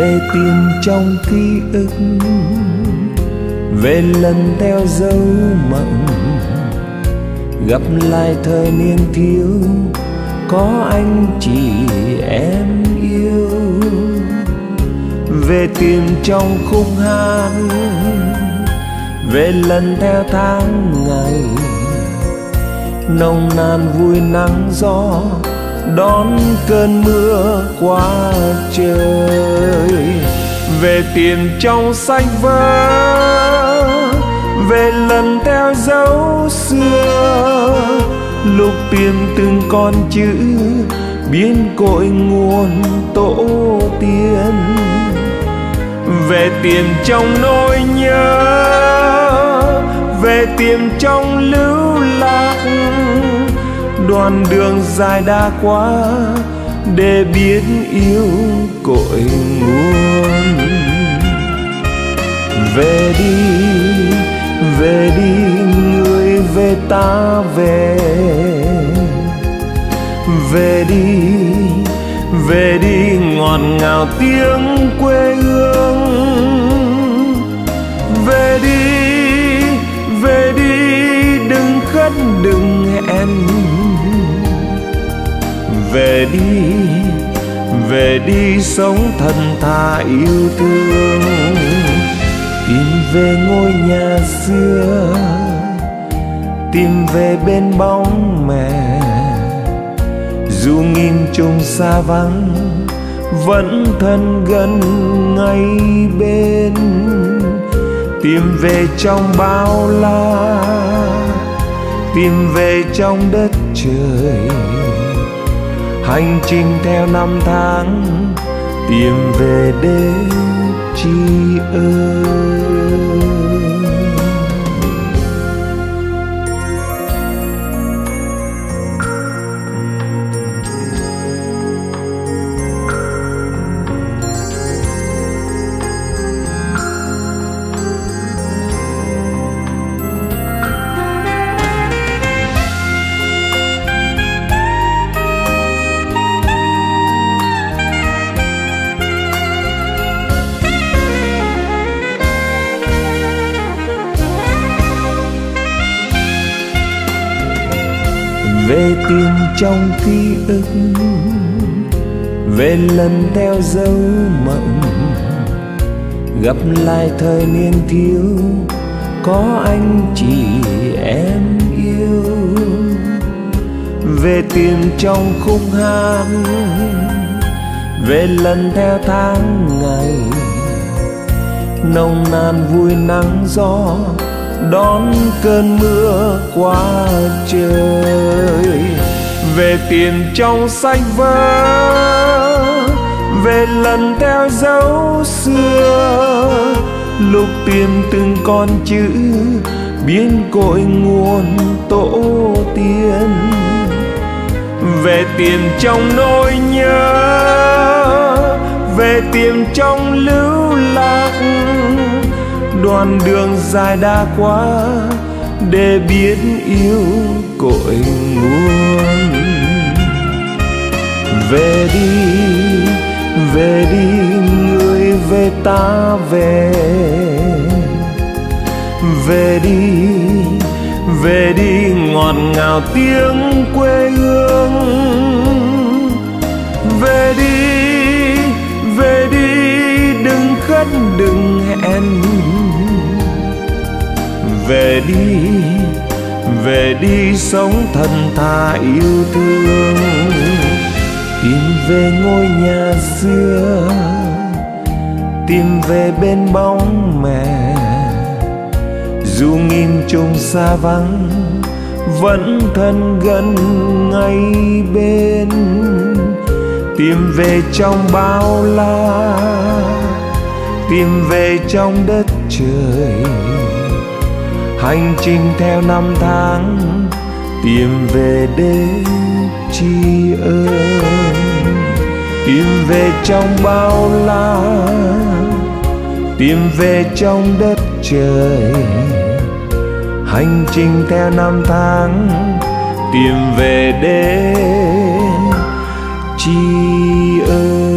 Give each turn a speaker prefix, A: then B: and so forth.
A: về tìm trong ký ức, về lần theo dấu mộng. Gặp lại thời niên thiếu, có anh chị em yêu. Về tìm trong khung hát về lần theo tháng ngày. Nồng nàn vui nắng gió đón cơn mưa qua trời. Về tìm trong sách vở, về lần theo dấu xưa. Lúc tiền từng con chữ, biến cội nguồn tổ tiên. Về tìm trong nỗi nhớ, về tìm trong lưu lạc đoạn đường dài đã qua để biết yêu cội nguồn. Về đi về đi, người về ta về. Về đi về đi, ngọt ngào tiếng quê hương. Về đi về đi, đừng khất đừng về đi về đi sống thần thà yêu thương. Tìm về ngôi nhà xưa, tìm về bên bóng mẹ. Dù nghìn trùng xa vắng, vẫn thân gần ngay bên. Tìm về trong bao la, tìm về trong đất trời hành trình theo năm tháng tìm về đến tri ân. Về tìm trong ký ức, về lần theo dấu mộng. Gặp lại thời niên thiếu, có anh chị em yêu. Về tìm trong khung hát về lần theo tháng ngày. Nồng nàn vui nắng gió đón cơn mưa qua trời. Về tiền trong sách vở, về lần theo dấu xưa. Lục tìm từng con chữ, biến cội nguồn tổ tiên. Về tiền trong nỗi nhớ, về tiền trong lưu lạc đoạn đường dài đã qua để biết yêu cội nguồn. Về đi về đi, người về ta về. Về đi về đi, ngọt ngào tiếng quê hương. Về đi sống thần thà yêu thương. Tìm về ngôi nhà xưa, tìm về bên bóng mẹ dù nghìn trùng xa vắng, vẫn thân gần ngay bên. Tìm về trong bao la, tìm về trong đất trời hành trình theo năm tháng, tìm về đêm tri ân tìm về trong bao la, tìm về trong đất trời. Hành trình theo năm tháng, tìm về đêm tri ân